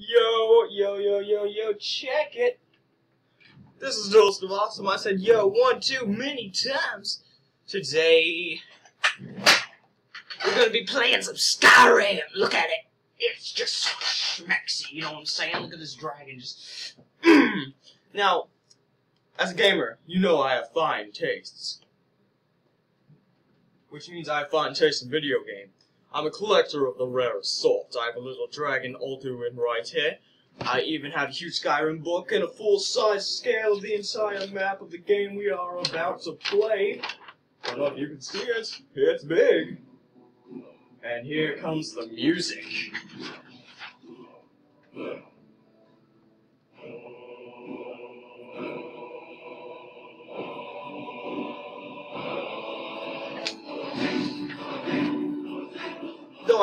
Yo, yo, yo, yo, yo, check it. This is Duelist of Awesome. I said yo one too many times. Today, we're gonna be playing some Skyrim. Look at it. It's just so schmexy, you know what I'm saying? Look at this dragon just... now, as a gamer, you know I have fine tastes. Which means I have fine taste in video game. I'm a collector of the rarest sort. I have a little dragon Alduin right here. I even have a huge Skyrim book and a full-size scale of the entire map of the game we are about to play. I don't know if you can see it. It's big. And here comes the music.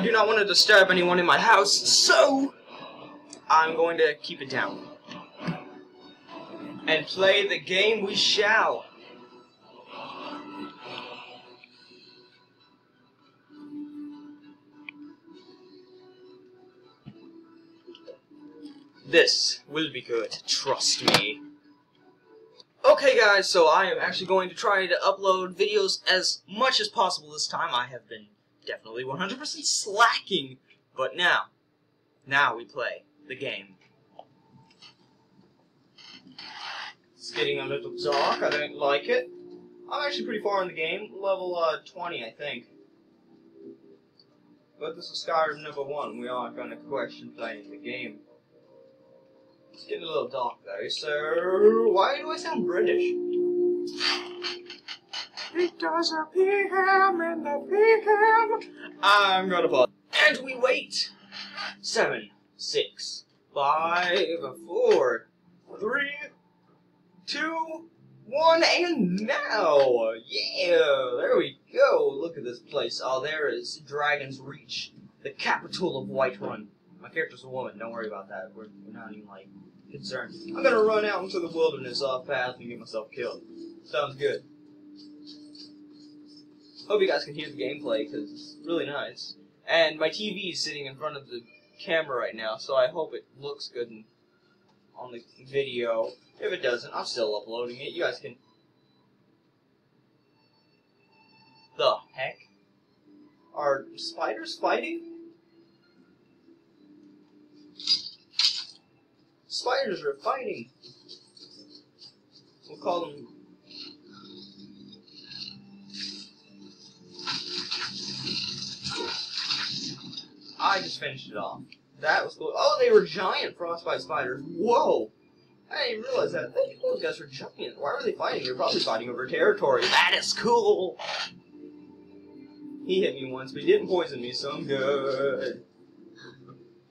I do not want to disturb anyone in my house, so I'm going to keep it down. And play the game we shall. This will be good, trust me. Okay guys, so I am actually going to try to upload videos as much as possible this time. I have been definitely 100% slacking, but now, now we play the game. It's getting a little dark, I don't like it. I'm actually pretty far in the game, level uh, 20 I think. But this is Skyrim number 1, we aren't going to question playing the game. It's getting a little dark though, so why do I sound British? Does a PM in the PM. I'm gonna pause. And we wait. Seven, six, five, four, three, two, one, and now. Yeah, there we go. Look at this place. Oh, there is Dragon's Reach, the capital of Whiterun. My character's a woman. Don't worry about that. We're not even like concerned. I'm gonna run out into the wilderness off path and get myself killed. Sounds good. Hope you guys can hear the gameplay because it's really nice. And my TV is sitting in front of the camera right now, so I hope it looks good on the video. If it doesn't, I'm still uploading it. You guys can. The heck? Are spiders fighting? Spiders are fighting. We'll call them. I just finished it off. That was cool. Oh, they were giant frostbite spiders. Whoa! I didn't realize that. Those guys were giant. Why were they fighting? They're probably fighting over territory. That is cool! He hit me once, but he didn't poison me, so I'm good.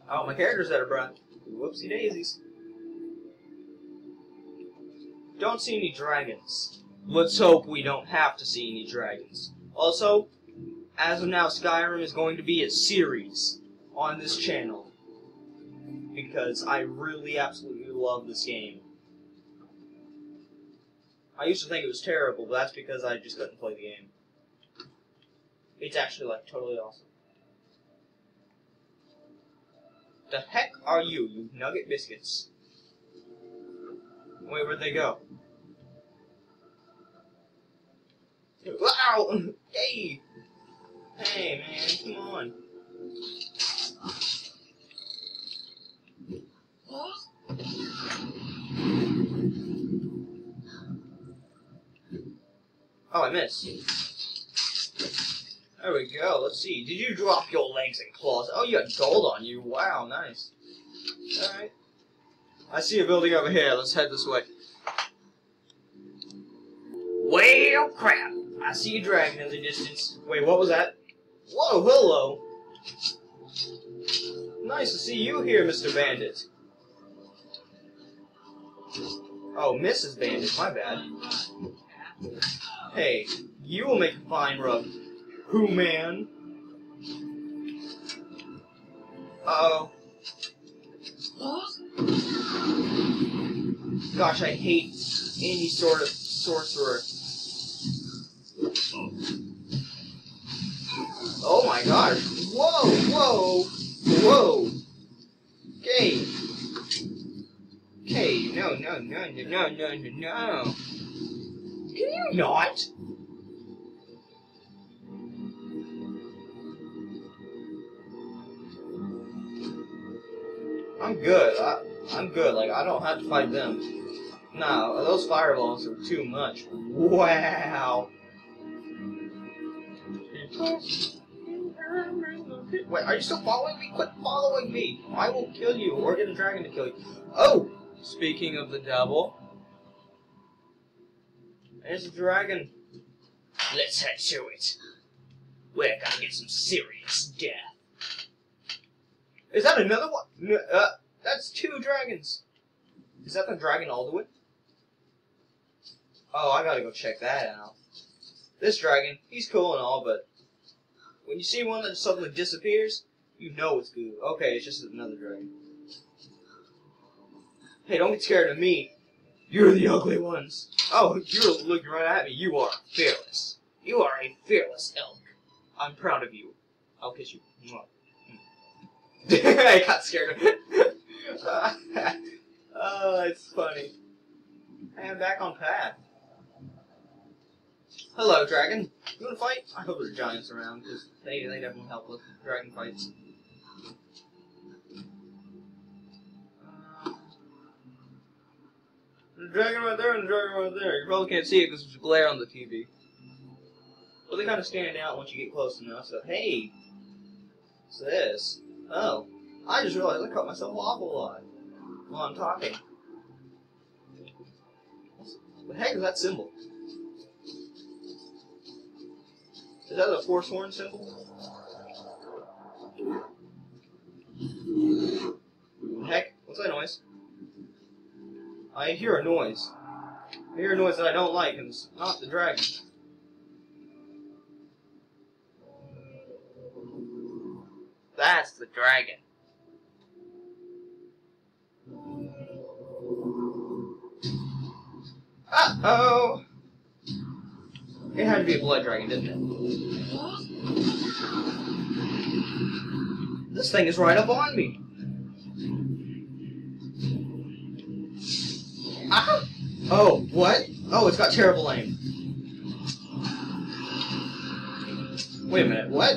Oh, my character's out of breath. Whoopsie daisies. Don't see any dragons. Let's hope we don't have to see any dragons. Also, as of now, Skyrim is going to be a series on this channel. Because I really absolutely love this game. I used to think it was terrible, but that's because I just couldn't play the game. It's actually, like, totally awesome. The heck are you, you nugget biscuits? Wait, where'd they go? Wow! Hey! Hey, man, come on. Oh, I missed. There we go. Let's see. Did you drop your legs and claws? Oh, you got gold on you. Wow, nice. Alright. I see a building over here. Let's head this way. Well, crap. I see a dragon in the distance. Wait, what was that? Whoa, hello. Nice to see you here, Mr. Bandit. Oh, Mrs. Bandit, my bad. Hey, you will make a fine rug. Who, man? Uh-oh. Gosh, I hate any sort of sorcerer. Oh my gosh. Whoa, whoa, whoa. Hey! Hey, no, no, no, no, no, no, no, no. Can you not? I'm good. I, I'm good. Like, I don't have to fight them. No, those fireballs are too much. Wow. Wait, are you still following me? Quit following me! I will kill you, or get a dragon to kill you. Oh! Speaking of the devil, there's a dragon. Let's head to it. We're gonna get some serious death. Is that another one? No, uh, that's two dragons. Is that the dragon Alduin? Oh, I gotta go check that out. This dragon, he's cool and all, but when you see one that suddenly disappears, you know it's good. Okay, it's just another dragon. Hey, don't get scared of me. You're the ugly ones. Oh, you're looking right at me. You are fearless. You are a fearless elk. I'm proud of you. I'll kiss you. Mm. I got scared of it. oh, it's funny. I'm back on path. Hello, dragon. You wanna fight? I hope there's giants around, because they, they definitely help with dragon fights. There's a dragon right there and a dragon right there. You probably can't see it because there's glare on the TV. Well, they kind of stand out once you get close enough. So, hey, what's this? Oh, I just realized I cut myself off a lot while I'm talking. What the heck is that symbol? Is that a Forsworn symbol? Heck, what's that noise? I hear a noise. I hear a noise that I don't like, and it's not the dragon. That's the dragon. Uh-oh! It had to be a blood dragon, didn't it? This thing is right up on me. Ah! Oh, what? Oh, it's got terrible aim. Wait a minute, what?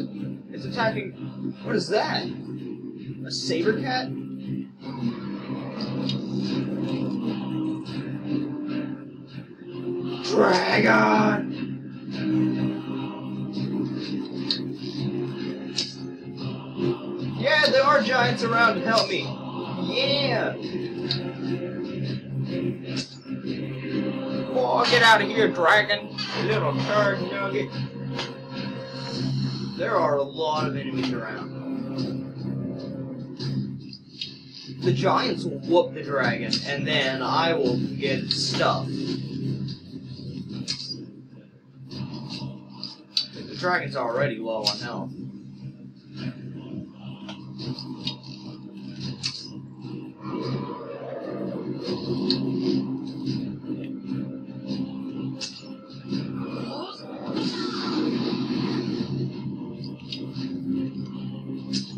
It's attacking... What is that? A saber cat? Dragon! Giants around to help me. Yeah! Oh, get out of here, dragon! Little turd nugget. There are a lot of enemies around. The giants will whoop the dragon, and then I will get stuff. The dragon's already low on health.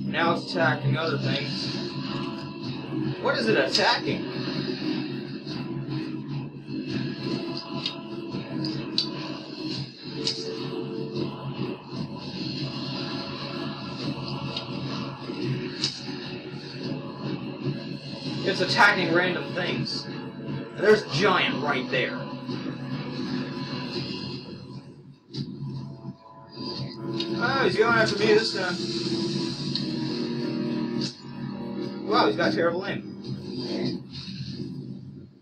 Now it's attacking other things. What is it attacking? It's attacking random things. There's giant right there. Oh, he's going after me this time. Wow, he's got terrible aim.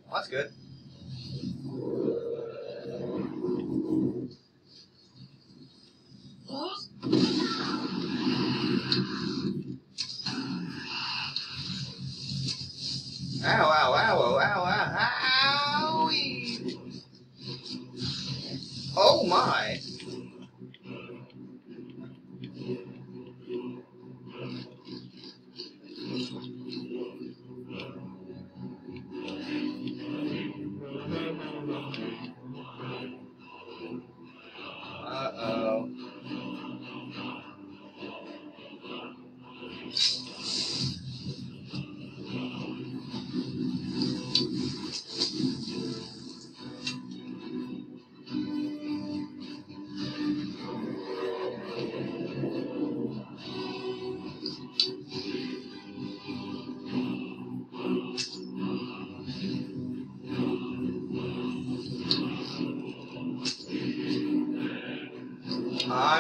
Well, that's good. Oh my.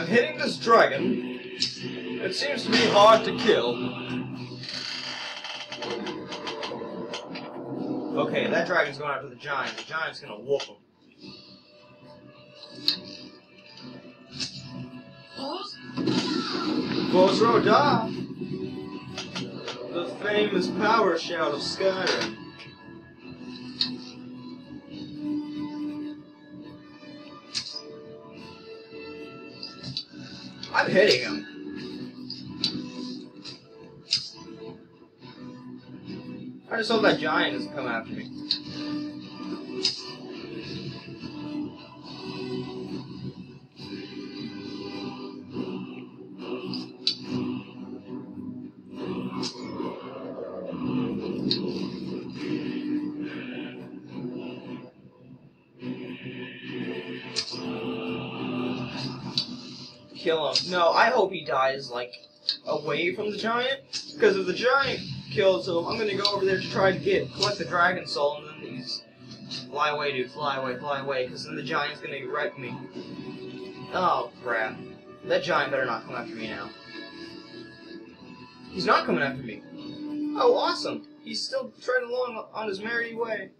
Hitting this dragon. It seems to be hard to kill. Okay, that dragon's going after the giant. The giant's gonna whoop him. Fus Ro Dah! The famous power shout of Skyrim. I'm hitting him. I just hope that giant doesn't come after me. Kill him. No, I hope he dies, like, away from the giant. Because if the giant kills him, I'm gonna go over there to try to get collect the dragon soul, and then he's fly away, dude, fly away, fly away, because then the giant's gonna wreck me. Oh crap! That giant better not come after me now. He's not coming after me. Oh, awesome! He's still treading along on his merry way.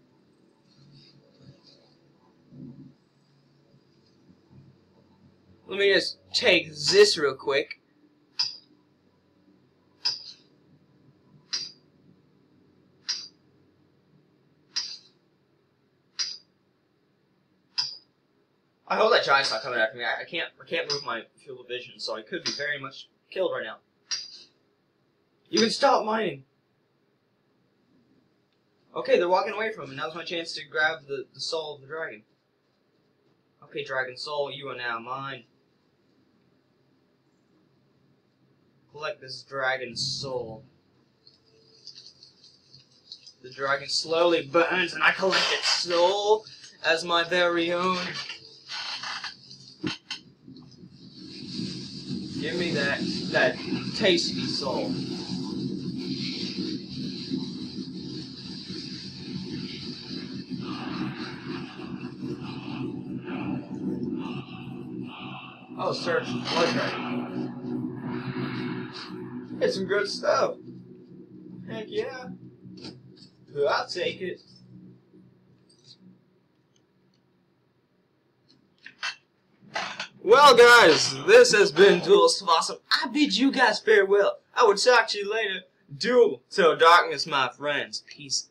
Let me just take this real quick. I hope that giant's not coming after me. I, I can't I can't move my field of vision, so I could be very much killed right now. You can stop mining. Okay, they're walking away from me. Now's my chance to grab the, the soul of the dragon. Okay, dragon soul, you are now mine. Collect this dragon's soul. The dragon slowly burns, and I collect its soul as my very own. Give me that that tasty soul. Oh, search blood dragon. It's some good stuff. Heck yeah. I'll take it. Well, guys, this has been of Awesome. I bid you guys farewell. I will talk to you later. Duel till darkness, my friends. Peace.